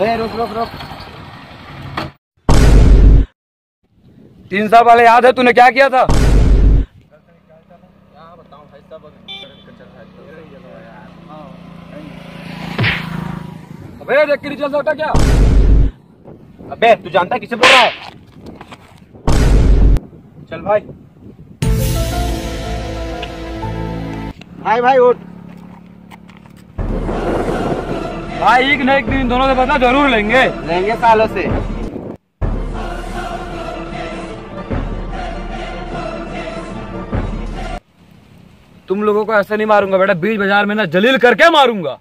रुक रुक रुक। तीन साल पहले याद है तूने क्या किया था? अबे, देख नीचे से क्या? अबे, तू जानता है किसे बोल रहा है? चल भाई। भाई भाई, उठ। भाई एक न एक दिन दोनों से बदला ज़रूर लेंगे। लेंगे सालों से। तुम लोगों को ऐसे नहीं मारूँगा बेटा बीच बाज़ार में ना जलील करके मारूँगा।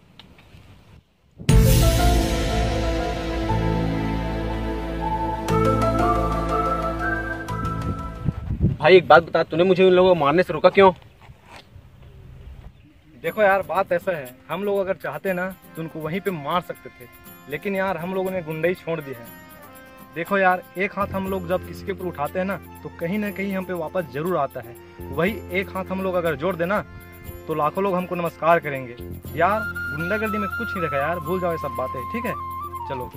भाई एक बात बता तूने मुझे उन लोगों को मारने से रोका क्यों? देखो यार, बात ऐसा है, हम लोग अगर चाहते ना तो उनको वहीं पे मार सकते थे। लेकिन यार, हम लोगों ने गुंडई छोड़ दी है। देखो यार, एक हाथ हम लोग जब किसी के ऊपर उठाते हैं ना तो कहीं ना कहीं हम पे वापस ज़रूर आता है। वही एक हाथ हम लोग अगर जोड़ देना तो लाखों लोग हमको नमस्कार करेंगे। यार, गुंडागर्दी में कुछ नहीं रखा यार, भूल जाओ ये सब बातें, ठीक है? चलो।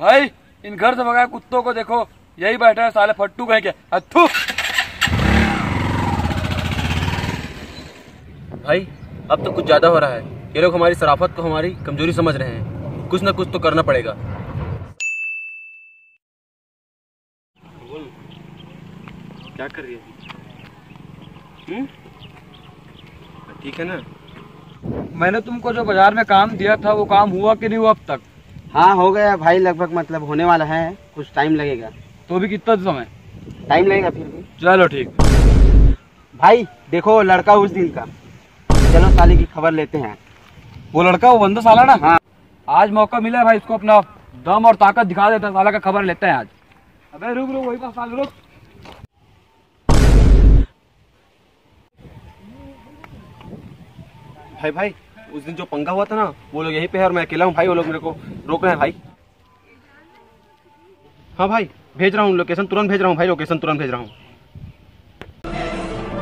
भाई इन घर से भगाए कुत्तों को देखो यही बैठे हैं साले फट्टू कहीं के। अथू भाई अब तो कुछ ज़्यादा हो रहा है। ये लोग हमारी शराफत को हमारी कमज़ोरी समझ रहे हैं। कुछ ना कुछ तो करना पड़ेगा। क्या कर रही है? हम्म? ठीक है ना? मैंने तुमको जो बाज़ार में काम दिया था वो काम हुआ कि नहीं हुआ अब तक? हाँ हो गया भाई लगभग मतलब होने वाला है कुछ टाइम लगेगा। तो भी कितना समय? टाइम लगेगा फिर भी। चलो ठीक। भाई देखो लड़का उस दिन का। चलो साली की खबर लेते हैं। वो लड़का वो बंदा साला ना? हाँ। आज मौका मिला है भाई इसको अपना। दम और ताकत दिखा देता है साला का खबर लेते हैं आज। अबे रुक रुक वही पास साल रुक। भाई भाई उस दिन जो पंगा हुआ था ना वो लोग यहीं पे है और मैं अकेला हूँ। भाई वो लोग मेरे को रोक रहे हैं भाई? हाँ भाई भेज रहा हूँ लोकेशन तुरंत भेज रहा हूँ भाई लोकेशन तुरंत भेज रहा हूँ।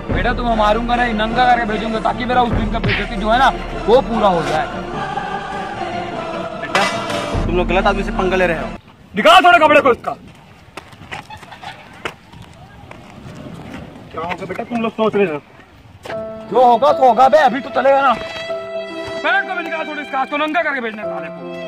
बेटा तुम्हें मारूँगा नहीं नंगा करके भेजूँगा ताकि मेरा उस दिन का बेइज्जती जो है ना वो पूरा हो जाए। बेटा तुम लोग गलत आदमी से पंगा ले रहे हो। दिखा थोड़े कपड़े को इसका। क्या होगा बेटा तुम लोग सोच रहे हो। जो होगा तो होगा बे अभी तो चलेगा ना। पैंट को भी निकाल थोड़ी इसका तो नंगा करके भेजना साले को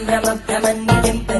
I'm a din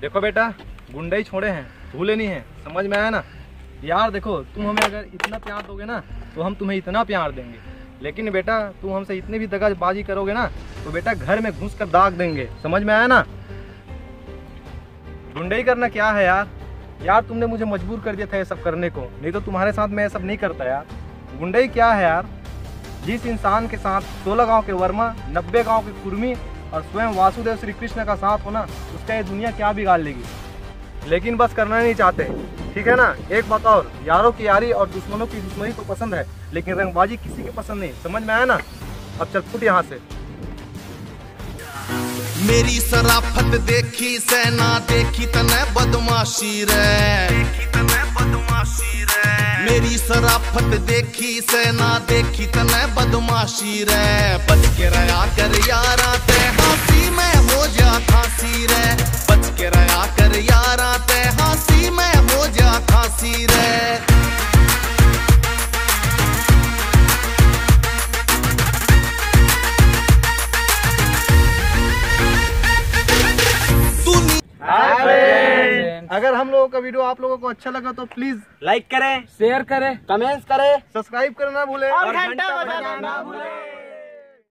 देखो बेटा गुंडई छोड़े हैं, भूले नहीं है, समझ में आया ना? यार देखो, तुम हमें अगर इतना प्यार दोगे ना तो हम तुम्हें इतना प्यार देंगे। लेकिन बेटा, तुम हमसे इतनी भी दगाबाजी करोगे ना तो बेटा घर में घुस कर दाग देंगे, समझ में आया ना? गुंडई करना क्या है यार? यार, तुमने मुझे मजबूर कर दिया था ये सब करने को, नहीं तो तुम्हारे साथ मैं ये सब नहीं करता यार। गुंडई क्या है यार? जिस इंसान के साथ सोलह गाँव के वर्मा, नब्बे गाँव के कुर्मी और स्वयं वासुदेव श्री कृष्ण का साथ होना उसका ये दुनिया क्या बिगाड़ लेगी? लेकिन बस करना नहीं चाहते। ठीक है ना? एक बात और यारों की यारी और दुश्मनों की दुश्मनी तो पसंद है लेकिन रंगबाजी किसी की पसंद नहीं। समझ में आया ना? अब चल फुट यहाँ से। मेरी सराफत देखी सेना देखी तने बदमाशी रे। मेरी सराफत देखी सेना देखी तने बदमाशी रे। बच के रया कर यारा, ते हासी में हो जा खांसी रे। बच के रया कर यारा, ते हाँसी में हो जा अगर हम लोगों का वीडियो आप लोगों को अच्छा लगा तो प्लीज़ लाइक करें शेयर करें कमेंट्स करें। सब्सक्राइब करना ना भूले और घंटा बजाना ना भूलें।